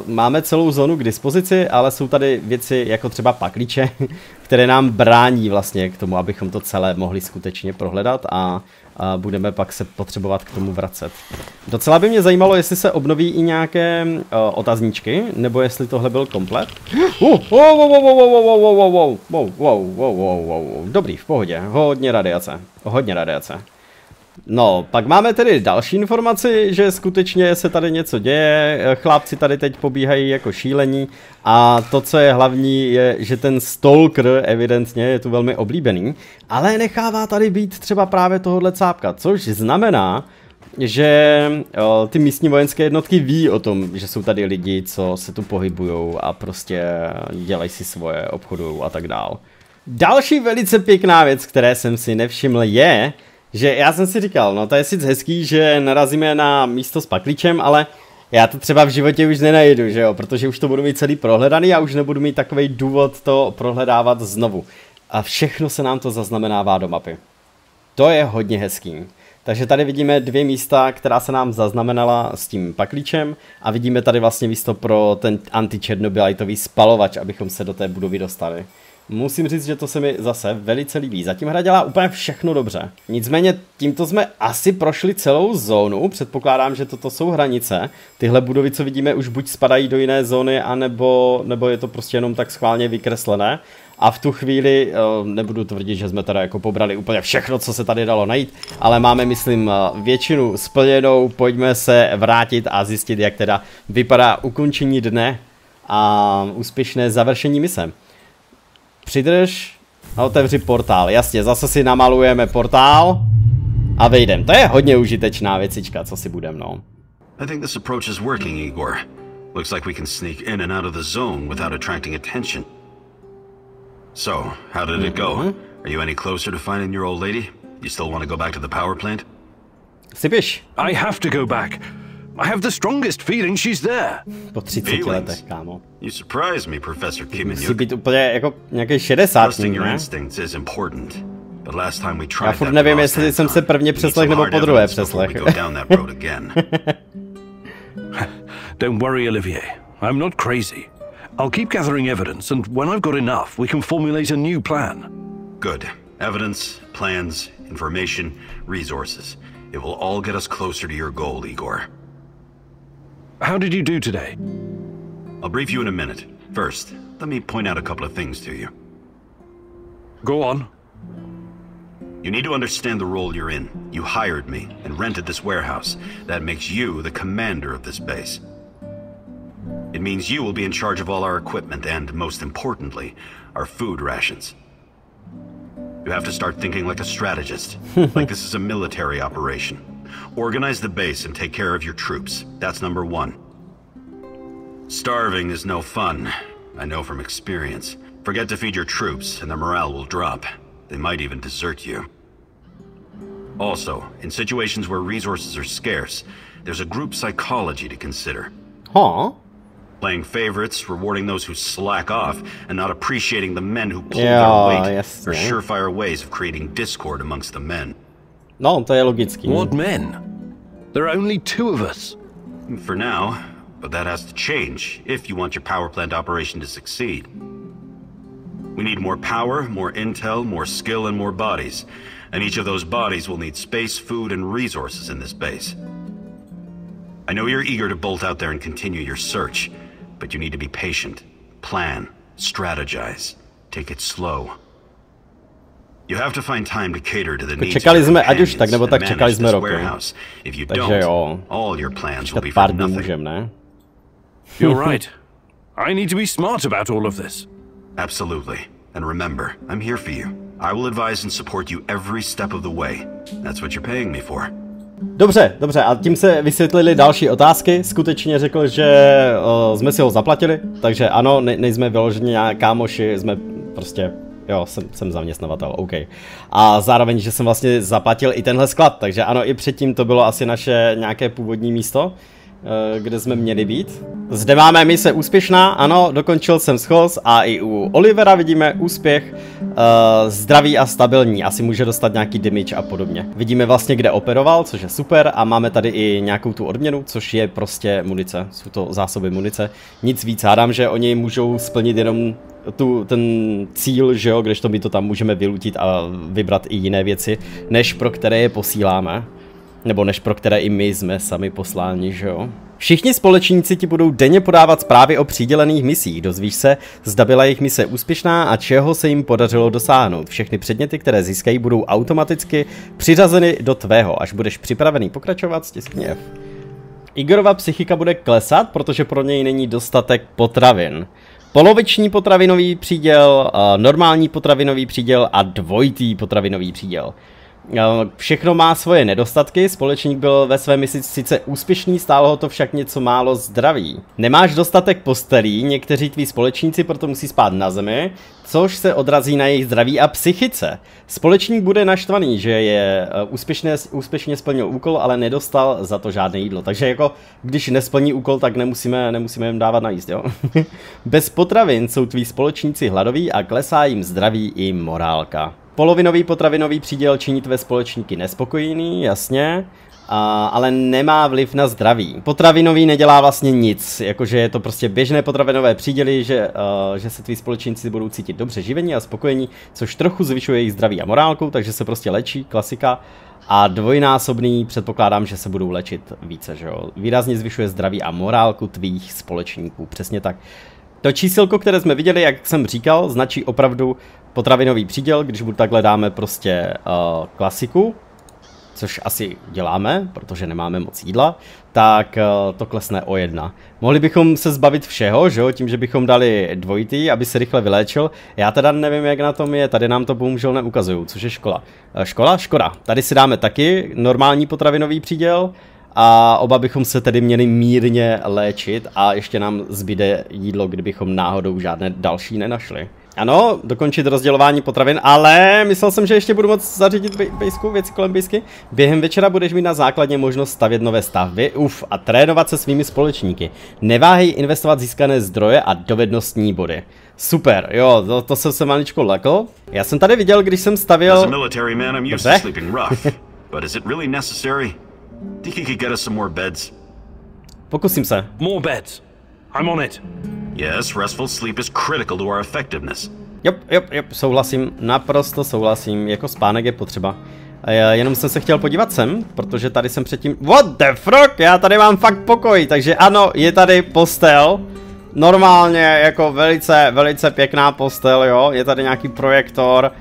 Máme celou zónu k dispozici, ale jsou tady věci jako třeba paklíče, které nám brání vlastně k tomu, abychom to celé mohli skutečně prohledat a budeme pak se potřebovat k tomu vracet. Docela by mě zajímalo, jestli se obnoví i nějaké otazníčky, nebo jestli tohle byl komplet. Dobrý, v pohodě, hodně radiace, hodně radiace. No, pak máme tedy další informaci, že skutečně se tady něco děje, chlapci tady teď pobíhají jako šílení a to, co je hlavní, je, že ten stalker evidentně je tu velmi oblíbený, ale nechává tady být třeba právě tohohle cápka, což znamená, že o, ty místní vojenské jednotky ví o tom, že jsou tady lidi, co se tu pohybujou a prostě dělají si svoje, obchodují a tak dál. Další velice pěkná věc, které jsem si nevšiml, je, že já jsem si říkal, no to je sice hezký, že narazíme na místo s pakličem, ale Já to třeba v životě už nenajdu, že jo, protože už to budu mít celý prohledaný a už nebudu mít takový důvod to prohledávat znovu. A všechno se nám to zaznamenává do mapy. To je hodně hezký. Takže tady vidíme dvě místa, která se nám zaznamenala s tím paklíčem a vidíme tady vlastně místo pro ten anti-černobylajtový spalovač, abychom se do té budovy dostali. Musím říct, že to se mi zase velice líbí. Zatím hra dělá úplně všechno dobře. Nicméně tímto jsme asi prošli celou zónu. Předpokládám, že toto jsou hranice. Tyhle budovy, co vidíme, už buď spadají do jiné zóny, anebo, nebo je to prostě jenom tak schválně vykreslené. A v tu chvíli, eh, nebudu tvrdit, že jsme teda jako pobrali úplně všechno, co se tady dalo najít, ale máme, myslím, eh, většinu splněnou. Pojďme se vrátit a zjistit, jak teda vypadá ukončení dne a úspěšné završení mise. Přidrž a otevři portál. Jasně, zase si namalujeme portál a vejdem. To je hodně užitečná věcička, co si budem, no. I think this approach is working, Igor. Looks like we can sneak in and out of the zone without attracting attention. So, how did it go? Are you any closer to finding your old lady? You still want to go back to the power plant? Sypiš I have to go back. I have the strongest feeling she's there. po 30 Feelings. letech, kámo. You surprise me, Professor Musí Kimenyuk. být úplně jako nějaký 60 Trusting your ne? instincts is important. But last time we tried Já furt that nevím, jestli jsem se prvně přeslech nebo po druhé přeslech. go down that road again. Don't worry, Olivier. I'm not crazy. I'll keep gathering evidence, and when I've got enough, we can formulate a new plan. Good. Evidence, plans, information, resources. It will all get us closer to your goal, Igor. How did you do today? I'll brief you in a minute. First, let me point out a couple of things to you. Go on. You need to understand the role you're in. You hired me and rented this warehouse. That makes you the commander of this base. It means you will be in charge of all our equipment and, most importantly, our food rations. You have to start thinking like a strategist, like this is a military operation. Organize the base and take care of your troops. That's number one. Starving is no fun. I know from experience. Forget to feed your troops, and their morale will drop. They might even desert you. Also, in situations where resources are scarce, there's a group psychology to consider. Huh? Playing favorites, rewarding those who slack off, and not appreciating the men who pull Yeah, their weight yes, are surefire ways of creating discord amongst the men. No, to je logický. What men? There are only two of us. For now, but that has to change if you want your power plant operation to succeed. We need more power, more intel, more skill, and more bodies. And each of those bodies will need space, food, and resources in this base. I know you're eager to bolt out there and continue your search, but you need to be patient, plan, strategize, take it slow. Needs čekali jsme ať už tak, nebo tak čekali jsme roky. warehouse. If you Takže don't, jo. all your plans will Počkat be for pár dní nothing. můžem, ne? You're right. I need to be smart about all of this. Absolutely. And remember, I'm here for you. I will advise and support you every step of the way. That's what you're paying me for. Dobře, dobře, a tím se vysvětlili další otázky. Skutečně řekl, že uh, jsme si ho zaplatili, takže ano, ne, nejsme vyloženě kámoši, jsme prostě, jo, jsem, jsem zaměstnavatel, OK. A zároveň, že jsem vlastně zaplatil i tenhle sklad, takže ano, i předtím to bylo asi naše nějaké původní místo, eh, kde jsme měli být. Zde máme mise úspěšná, ano, dokončil jsem schoz a i u Olivera vidíme úspěch, uh, zdravý a stabilní, asi může dostat nějaký damage a podobně. Vidíme vlastně, kde operoval, což je super a máme tady i nějakou tu odměnu, což je prostě munice, jsou to zásoby munice. Nic víc, hádám, že oni můžou splnit jenom tu, ten cíl, že jo, kdežto my to tam můžeme vylutit a vybrat i jiné věci, než pro které je posíláme. Nebo než pro které i my jsme sami posláni, že jo? Všichni společníci ti budou denně podávat zprávy o přidělených misích. Dozvíš se, zda byla jejich mise úspěšná a čeho se jim podařilo dosáhnout. Všechny předměty, které získají, budou automaticky přiřazeny do tvého, až budeš připravený pokračovat, stiskni F. Igorova psychika bude klesat, protože pro něj není dostatek potravin. Poloviční potravinový příděl, eh, normální potravinový příděl a dvojitý potravinový příděl. Všechno má svoje nedostatky, společník byl ve své misi sice úspěšný, stálo ho to však něco málo zdraví. Nemáš dostatek postelí, někteří tví společníci proto musí spát na zemi, což se odrazí na jejich zdraví a psychice. Společník bude naštvaný, že je eh, úspěšně, úspěšně splnil úkol, ale nedostal za to žádné jídlo. Takže jako, když nesplní úkol, tak nemusíme, nemusíme jim dávat najíst, jo? Bez potravin jsou tví společníci hladoví a klesá jim zdraví i morálka. Polovinový potravinový příděl činí tvé společníky nespokojený, jasně, a, ale nemá vliv na zdraví. Potravinový nedělá vlastně nic, jakože je to prostě běžné potravinové příděly, že, uh, že se tví společníci budou cítit dobře živení a spokojení, což trochu zvyšuje jejich zdraví a morálku, takže se prostě léčí, klasika. A dvojnásobný předpokládám, že se budou léčit více, že jo. Výrazně zvyšuje zdraví a morálku tvých společníků, přesně tak. To čísilko, které jsme viděli, jak jsem říkal, značí opravdu potravinový příděl, když budu takhle dáme prostě uh, klasiku, což asi děláme, protože nemáme moc jídla, tak uh, to klesne o jedna. Mohli bychom se zbavit všeho, že jo, tím, že bychom dali dvojitý, aby se rychle vyléčil. Já teda nevím, jak na tom je, tady nám to bohužel neukazují, což je škola. Uh, škola? Škoda. Tady si dáme taky normální potravinový příděl, a oba bychom se tedy měli mírně léčit a ještě nám zbyde jídlo, kdybychom náhodou žádné další nenašli. Ano, dokončit rozdělování potravin, ale myslel jsem, že ještě budu moct zařídit bejsku, věci kolem bejsky. Během večera budeš mít na základně možnost stavět nové stavby, uf, a trénovat se svými společníky. Neváhej investovat získané zdroje a dovednostní body. Super, jo, to, to jsem se maličko lekl. Já jsem tady viděl, když jsem stavěl... Pokusím se. More beds. I'm on it. Yes, restful sleep is critical to our effectiveness. Jop, jop, jop, souhlasím, naprosto souhlasím, jako spánek je potřeba. A já jenom jsem se chtěl podívat sem, protože tady jsem předtím... What the fuck, já tady mám fakt pokoj, takže ano, je tady postel. Normálně, jako velice, velice pěkná postel, jo, je tady nějaký projektor.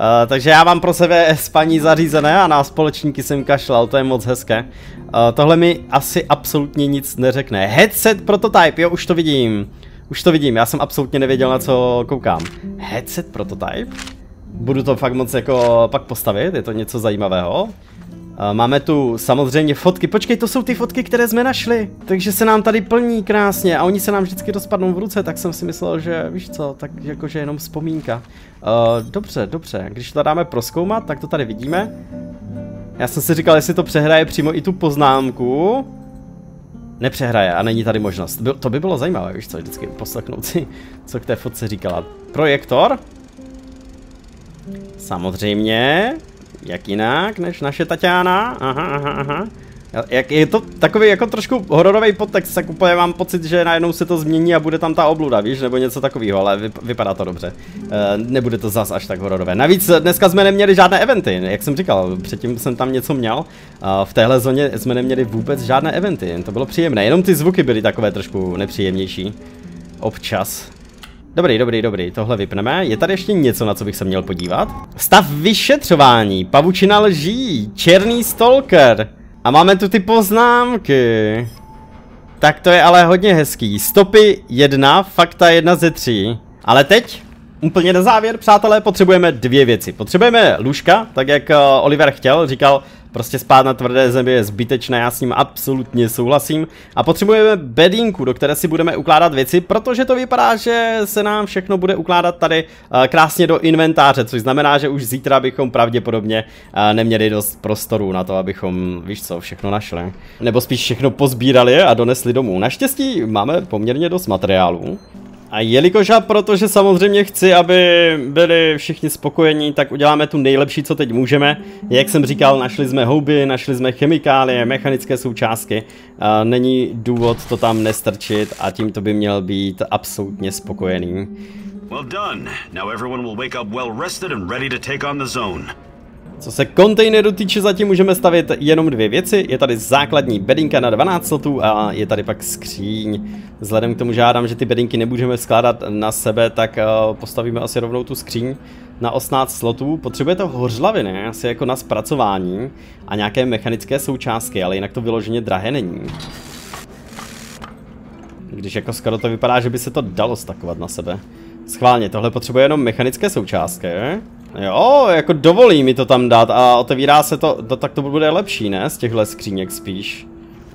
Uh, takže já mám pro sebe spaní zařízené a na společníky jsem kašlal, to je moc hezké. Uh, tohle mi asi absolutně nic neřekne. Headset prototype, jo, už to vidím. Už to vidím, já jsem absolutně nevěděl, na co koukám. Headset prototype? Budu to fakt moc jako pak postavit, je to něco zajímavého. Máme tu samozřejmě fotky, počkej, to jsou ty fotky, které jsme našli. Takže se nám tady plní krásně a oni se nám vždycky rozpadnou v ruce, tak jsem si myslel, že víš co, tak jakože jenom vzpomínka. Uh, dobře, dobře, když to dáme proskoumat, tak to tady vidíme. Já jsem si říkal, jestli to přehraje přímo i tu poznámku. Nepřehraje a není tady možnost. Byl, to by bylo zajímavé, víš co, vždycky poslechnout si, co k té fotce říkala. Projektor. Samozřejmě. Jak jinak než naše Tatiana? Aha, aha, aha. Jak je to takový jako trošku hororový podtext, tak úplně mám pocit, že najednou se to změní a bude tam ta obluda, víš, nebo něco takového, ale vypadá to dobře. E, nebude to zas až tak hororové. Navíc dneska jsme neměli žádné eventy, jak jsem říkal, předtím jsem tam něco měl. A v téhle zóně jsme neměli vůbec žádné eventy, to bylo příjemné, jenom ty zvuky byly takové trošku nepříjemnější. Občas. Dobrý, dobrý, dobrý, tohle vypneme. Je tady ještě něco, na co bych se měl podívat? Stav vyšetřování, pavučina lží, černý stalker. A máme tu ty poznámky. Tak to je ale hodně hezký. Stopy 1, fakta 1 ze 3. Ale teď, úplně na závěr, přátelé, potřebujeme dvě věci. Potřebujeme lůžka, tak jak eh, Oliver chtěl, říkal, Prostě spát na tvrdé zemi je zbytečné, já s ním absolutně souhlasím. A potřebujeme bedínku, do které si budeme ukládat věci, protože to vypadá, že se nám všechno bude ukládat tady uh, krásně do inventáře, což znamená, že už zítra bychom pravděpodobně uh, neměli dost prostoru na to, abychom, víš co, všechno našli. Nebo spíš všechno pozbírali a donesli domů. Naštěstí máme poměrně dost materiálů. A jelikož a protože samozřejmě chci, aby byli všichni spokojení, tak uděláme tu nejlepší, co teď můžeme. Jak jsem říkal, našli jsme houby, našli jsme chemikálie, mechanické součástky. Není důvod to tam nestrčit a tím to by měl být absolutně spokojený. Well done. Now everyone will wake up well rested and ready to take on the zone. Co se kontejneru týče, zatím můžeme stavit jenom dvě věci. Je tady základní bedinka na 12 slotů a je tady pak skříň. Vzhledem k tomu žádám, že ty bedinky nebudeme skládat na sebe, tak eh, postavíme asi rovnou tu skříň na 18 slotů. Potřebuje to hořlaviny, asi jako na zpracování a nějaké mechanické součástky, ale jinak to vyloženě drahé není. Když jako skoro to vypadá, že by se to dalo stakovat na sebe. Schválně, tohle potřebuje jenom mechanické součástky. Jo, jako dovolí mi to tam dát a otevírá se to, to tak to bude lepší, ne? Z těchhle skříněk spíš.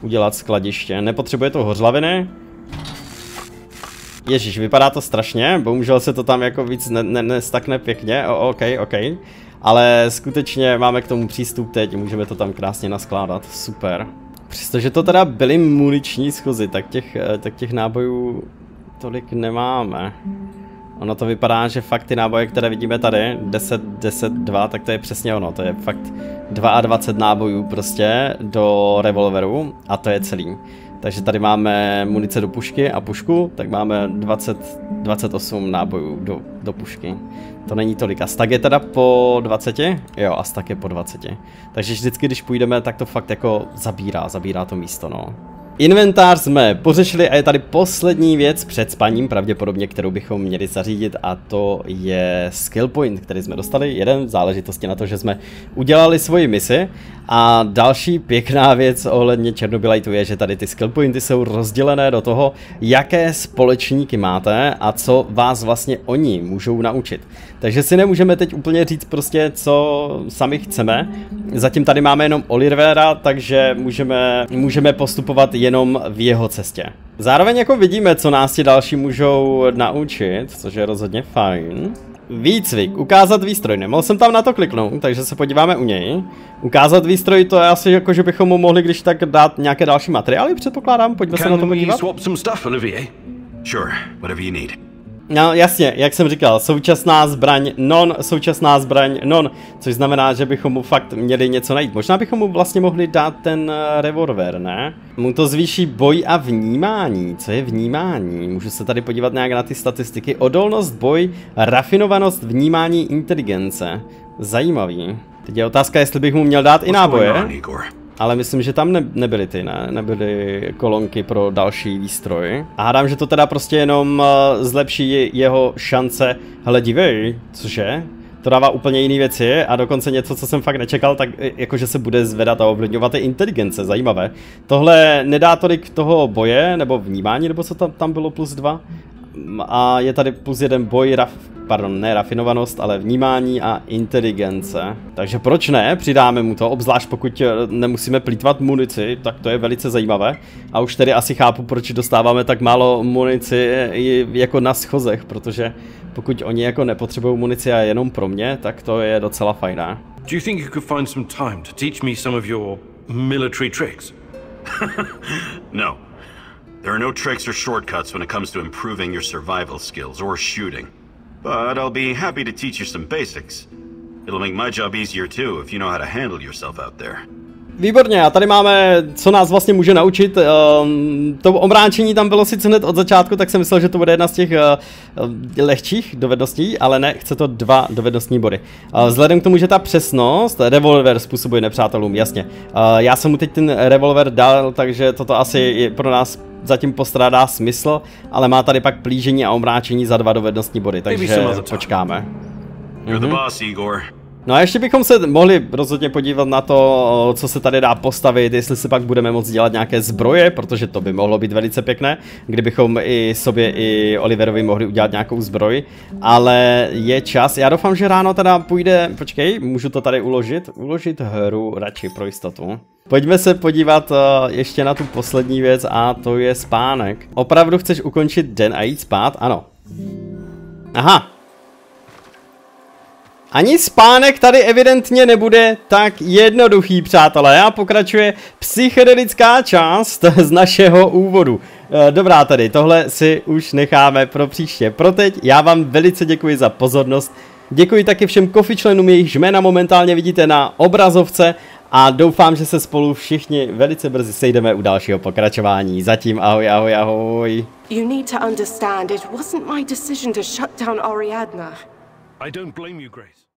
Udělat skladiště. Nepotřebuje to hořlaviny? Ježíš, vypadá to strašně, bohužel se to tam jako víc ne, ne, nestakne pěkně, o, ok, ok. Ale skutečně máme k tomu přístup teď, můžeme to tam krásně naskládat, super. Přestože to teda byly muniční schozy, tak těch, eh, tak těch nábojů tolik nemáme. Ono to vypadá, že fakt ty náboje, které vidíme tady, 10, 10, 2, tak to je přesně ono, to je fakt 22 nábojů prostě do revolveru a to je celý. Takže tady máme munice do pušky a pušku, tak máme 20, 28 nábojů do, do pušky. To není tolik. A stag je teda po 20? Jo, a stag je po 20. Takže vždycky, když půjdeme, tak to fakt jako zabírá, zabírá to místo, no. Inventář jsme pořešili a je tady poslední věc před spaním, pravděpodobně, kterou bychom měli zařídit a to je skill point, který jsme dostali. Jeden v záležitosti na to, že jsme udělali svoji misi a další pěkná věc ohledně Černobylajtu je, že tady ty skill pointy jsou rozdělené do toho, jaké společníky máte a co vás vlastně oni můžou naučit. Takže si nemůžeme teď úplně říct prostě, co sami chceme. Zatím tady máme jenom Olivera, takže můžeme, můžeme postupovat jenom v jeho cestě. Zároveň jako vidíme, co nás ti další můžou naučit, což je rozhodně fajn. Výcvik, ukázat výstroj, nemohl jsem tam na to kliknout, takže se podíváme u něj. Ukázat výstroj, to je asi jako, že bychom mu mohli když tak dát nějaké další materiály, předpokládám, pojďme se na to podívat. swap some stuff, Olivier? Sure, whatever you need. No jasně, jak jsem říkal, současná zbraň non, současná zbraň non, což znamená, že bychom mu fakt měli něco najít. Možná bychom mu vlastně mohli dát ten eh, revolver, ne? Mu to zvýší boj a vnímání. Co je vnímání? Můžu se tady podívat nějak na ty statistiky. Odolnost, boj, rafinovanost, vnímání, inteligence. Zajímavý. Teď je otázka, jestli bych mu měl dát i náboje. Ale myslím, že tam ne, nebyly ty, ne? Nebyly kolonky pro další výstroj. A hádám, že to teda prostě jenom uh, zlepší jeho šance. Hele, dívej, cože? To dává úplně jiné věci a dokonce něco, co jsem fakt nečekal, tak jakože se bude zvedat a ovlivňovat i inteligence, zajímavé. Tohle nedá tolik toho boje, nebo vnímání, nebo co tam, tam bylo plus dva. A je tady plus jeden boj, raf, pardon, ne rafinovanost, ale vnímání a inteligence. Takže proč ne, přidáme mu to, obzvlášť pokud eh, nemusíme plítvat munici, tak to je velice zajímavé. A už tedy asi chápu, proč dostáváme tak málo munici eh, jako na schozech, protože pokud oni jako nepotřebují munici a jenom pro mě, tak to je docela fajná. Do you think you could find some time to teach me some of your military tricks? no. There are no tricks or shortcuts when it comes to improving your survival skills or shooting. But I'll be happy to teach you some basics. It'll make my job easier too if you know how to handle yourself out there. Výborně, a tady máme, co nás vlastně může naučit. Um, to omráčení tam bylo sice hned od začátku, tak jsem myslel, že to bude jedna z těch uh, lehčích dovedností, ale ne, chce to dva dovednostní body. Uh, vzhledem k tomu, že ta přesnost, revolver způsobuje nepřátelům, jasně. Uh, já jsem mu teď ten revolver dal, takže toto asi je pro nás zatím postrádá smysl, ale má tady pak plížení a omráčení za dva dovednostní body, takže počkáme. You're the boss, Igor. No a ještě bychom se mohli rozhodně podívat na to, co se tady dá postavit, jestli si pak budeme moct dělat nějaké zbroje, protože to by mohlo být velice pěkné, kdybychom i sobě, i Oliverovi mohli udělat nějakou zbroj, ale je čas, já doufám, že ráno teda půjde, počkej, můžu to tady uložit, uložit hru radši pro jistotu. Pojďme se podívat uh, ještě na tu poslední věc a to je spánek. Opravdu chceš ukončit den a jít spát? Ano. Aha, ani spánek tady evidentně nebude tak jednoduchý, přátelé. A pokračuje psychedelická část z našeho úvodu. Eh, dobrá tady, tohle si už necháme pro příště. Pro teď já vám velice děkuji za pozornost. Děkuji taky všem kofi členům, jejichž jména momentálně vidíte na obrazovce a doufám, že se spolu všichni velice brzy sejdeme u dalšího pokračování. Zatím ahoj, ahoj, ahoj. You need to understand, it wasn't my decision to shut down Ariadna. I don't blame you, Grace.